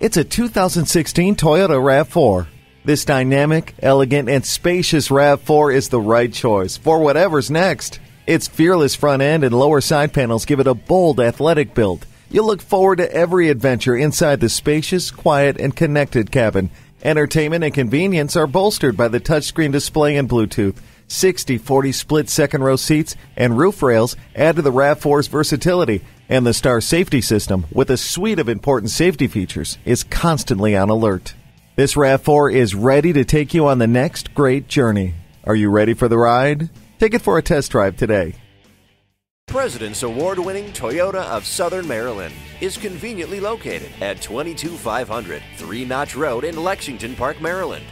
It's a 2016 Toyota RAV4. This dynamic, elegant, and spacious RAV4 is the right choice for whatever's next. Its fearless front end and lower side panels give it a bold, athletic build. You'll look forward to every adventure inside the spacious, quiet, and connected cabin. Entertainment and convenience are bolstered by the touchscreen display and Bluetooth. 60 40 split second row seats and roof rails add to the RAV4's versatility, and the Star Safety System, with a suite of important safety features, is constantly on alert. This RAV4 is ready to take you on the next great journey. Are you ready for the ride? Take it for a test drive today. President's Award winning Toyota of Southern Maryland is conveniently located at 22500 Three Notch Road in Lexington Park, Maryland.